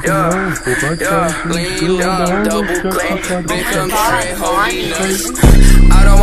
Yeah, yeah, lean down, double clean. big come train, nuts. I don't